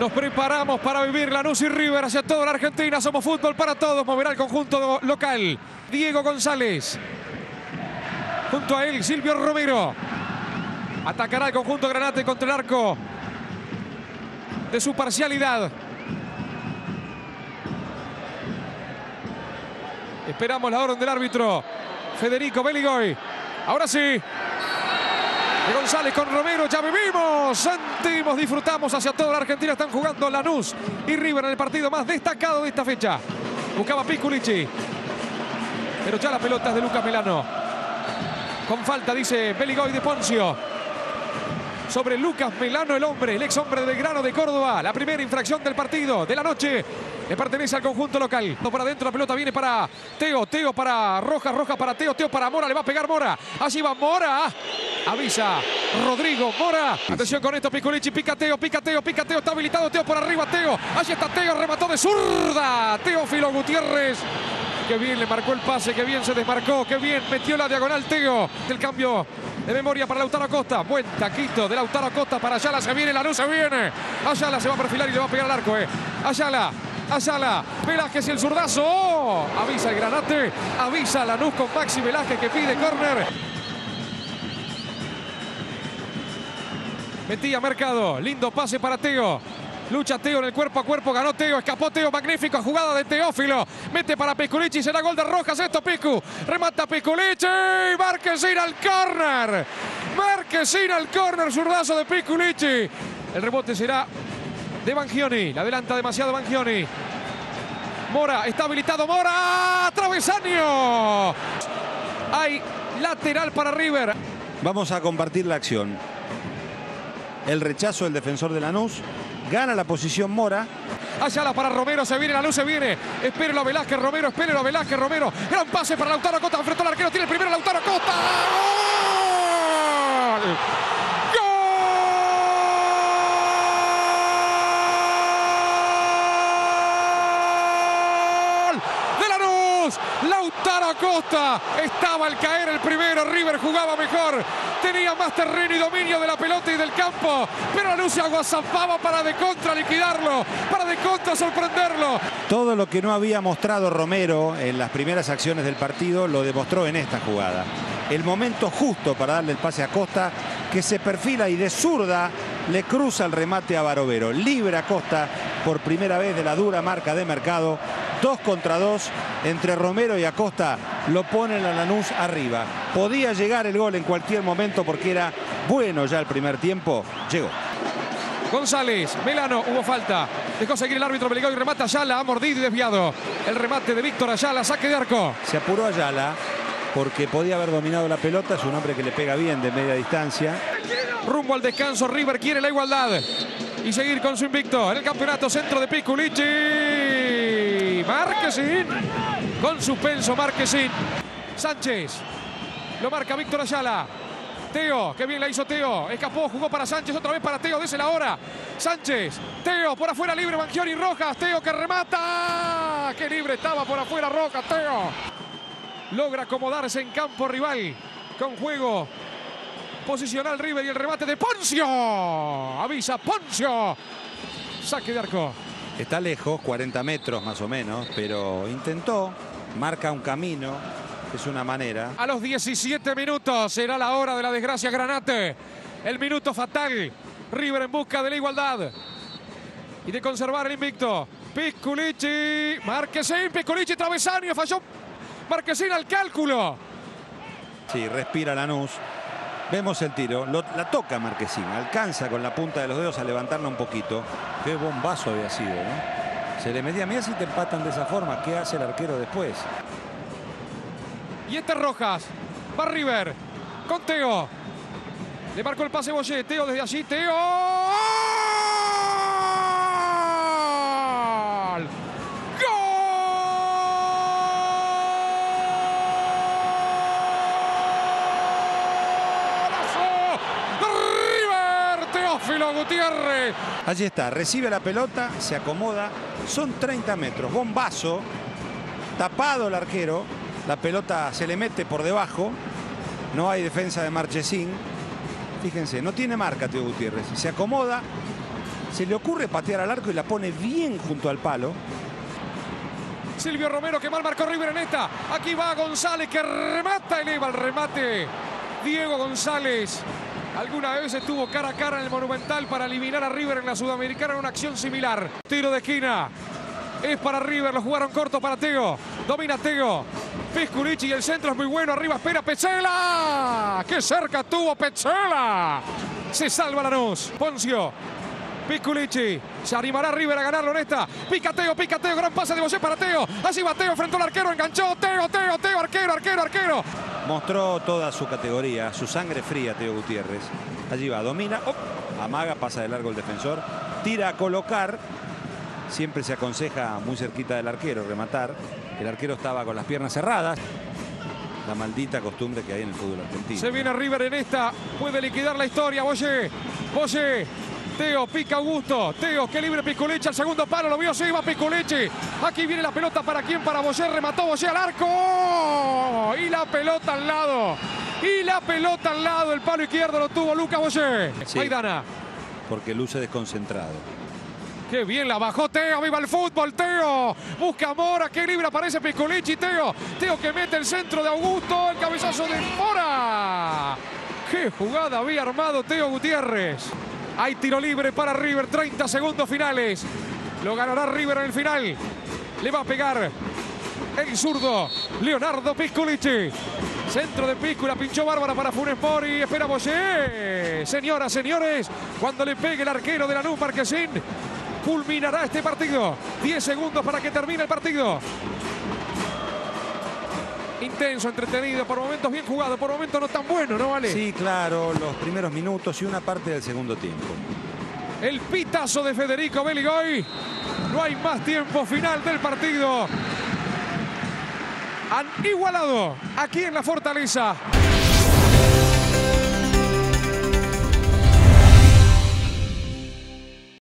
Nos preparamos para vivir Lanús y River hacia toda la Argentina. Somos fútbol para todos. Moverá el conjunto local. Diego González. Junto a él, Silvio Romero. Atacará el conjunto Granate contra el arco de su parcialidad. Esperamos la orden del árbitro. Federico Beligoy. Ahora sí. González con Romero, ya vivimos, disfrutamos hacia toda la Argentina. Están jugando Lanús y River en el partido más destacado de esta fecha. Buscaba Piculici, pero ya la pelota es de Lucas Melano. Con falta, dice Beligoy de Poncio. Sobre Lucas Melano, el hombre, el ex hombre del grano de Córdoba. La primera infracción del partido de la noche. Le pertenece al conjunto local. No para adentro, la pelota viene para Teo. Teo para Rojas, Rojas para Teo. Teo para Mora, le va a pegar Mora. Allí va Mora. Avisa Rodrigo Mora. Atención con esto, Piculici, pica Teo, pica Teo, pica Teo. Está habilitado Teo por arriba, Teo. Allí está Teo, remató de zurda. Teófilo Gutiérrez. Qué bien le marcó el pase, qué bien se desmarcó, qué bien metió la diagonal Teo. El cambio de memoria para Lautaro Acosta. Buen taquito de Lautaro Acosta para Ayala. Se viene, la luz se viene. Ayala se va a perfilar y le va a pegar al arco. Eh. Ayala. Ayala, Velázquez y el zurdazo. avisa el Granate, avisa Lanús con Maxi Velázquez que pide córner. Metía Mercado, lindo pase para Teo. Lucha Teo en el cuerpo a cuerpo, ganó Teo, escapó Teo, magnífico, jugada de Teófilo. Mete para Piculici, será gol de Rojas esto, Picu. Remata Piculici, Marquesín al córner. Marquesín al córner, zurdazo de Piculici. El rebote será de Bangioni. La adelanta demasiado Bangioni. Mora, está habilitado Mora. Travesaño. Hay lateral para River. Vamos a compartir la acción. El rechazo del defensor de Lanús. Gana la posición Mora. Ayala para Romero, se viene la luz, se viene. Espérelo a Velázquez, Romero, espérelo a Velázquez, Romero. Gran pase para Lautaro Costa, enfrentó al arquero, tiene el primero Lautaro Costa. ¡Gol! Lautaro Costa estaba al caer el primero. River jugaba mejor. Tenía más terreno y dominio de la pelota y del campo. Pero se aguazapaba para de contra liquidarlo. Para de contra sorprenderlo. Todo lo que no había mostrado Romero en las primeras acciones del partido lo demostró en esta jugada. El momento justo para darle el pase a Costa que se perfila y de zurda le cruza el remate a Barovero. Libre a Costa por primera vez de la dura marca de mercado. Dos contra dos entre Romero y Acosta lo ponen a Lanús arriba. Podía llegar el gol en cualquier momento porque era bueno ya el primer tiempo. Llegó. González, Melano, hubo falta. Dejó seguir el árbitro Beligao y remata Ayala, ha mordido y desviado. El remate de Víctor Ayala, saque de arco. Se apuró Ayala porque podía haber dominado la pelota. Es un hombre que le pega bien de media distancia. Rumbo al descanso, River quiere la igualdad. Y seguir con su invicto en el campeonato centro de Marquesín. Con suspenso Marquesín. Sánchez. Lo marca Víctor Ayala. Teo, qué bien la hizo Teo. Escapó, jugó para Sánchez, otra vez para Teo, desde la hora. Sánchez, Teo, por afuera libre, y Rojas. Teo que remata. Qué libre estaba por afuera Rojas, Teo. Logra acomodarse en campo rival. Con juego posicional River y el remate de Poncio. Avisa Poncio. Saque de arco. Está lejos, 40 metros más o menos, pero intentó, marca un camino, es una manera. A los 17 minutos será la hora de la desgracia Granate. El minuto fatal. River en busca de la igualdad y de conservar el invicto. Pisculici, Marquesín, Pisculici, travesaño, falló Marquesín al cálculo. Sí, respira Lanús. Vemos el tiro, la toca Marquesín, alcanza con la punta de los dedos a levantarla un poquito. Qué bombazo había sido, ¿no? Se le medía, mira si te empatan de esa forma, ¿qué hace el arquero después? Y este Rojas, va River, con Teo. Le marcó el pase Boye, Teo desde allí, Teo. Gutiérrez. Allí está, recibe la pelota, se acomoda, son 30 metros, bombazo, tapado el arquero, la pelota se le mete por debajo, no hay defensa de Marchesín. Fíjense, no tiene marca Teo Gutiérrez, se acomoda se le ocurre patear al arco y la pone bien junto al palo. Silvio Romero que mal marcó River en esta. Aquí va González que remata, eleva el remate. Diego González. Alguna vez estuvo cara a cara en el Monumental para eliminar a River en la Sudamericana en una acción similar. Tiro de esquina. Es para River, lo jugaron corto para Teo. Domina Teo. Pisculici y el centro es muy bueno. Arriba espera Petzela. ¡Qué cerca tuvo Petzela! Se salva Lanús. Poncio. Pisculici. Se animará River a ganarlo en esta. Pica Teo, pica Teo. Gran pase de José para Teo. Así va Teo frente al arquero. Enganchó. Teo, Teo, Teo. Arquero, arquero, arquero. Mostró toda su categoría, su sangre fría, Teo Gutiérrez. Allí va, domina. Amaga, pasa de largo el defensor. Tira a colocar. Siempre se aconseja muy cerquita del arquero rematar. El arquero estaba con las piernas cerradas. La maldita costumbre que hay en el fútbol argentino. Se viene River en esta. Puede liquidar la historia. Boye. Boye. Teo, pica Augusto. Teo, que libre Piculichi al segundo palo. Lo vio, se va Piculichi. Aquí viene la pelota para quién, para Boye. Remató Boye al arco. La pelota al lado. Y la pelota al lado. El palo izquierdo lo tuvo Lucas Boye. Sí. Maidana. Porque luce desconcentrado. Qué bien la bajó Teo, viva el fútbol, Teo. Busca Mora, qué libre aparece Piccolici, Teo. Teo que mete el centro de Augusto, el cabezazo de Mora. Qué jugada había armado Teo Gutiérrez. Hay tiro libre para River, 30 segundos finales. Lo ganará River en el final. Le va a pegar el zurdo Leonardo Pisculici. Centro de Piscula, pinchó Bárbara para Funes Mori. Espera Boyer. Señoras, señores, cuando le pegue el arquero de la Luz Marquesín, culminará este partido. 10 segundos para que termine el partido. Intenso, entretenido, por momentos bien jugado, por momentos no tan bueno, ¿no vale? Sí, claro, los primeros minutos y una parte del segundo tiempo. El pitazo de Federico Beligoy. No hay más tiempo final del partido. Han igualado aquí en la Fortaleza.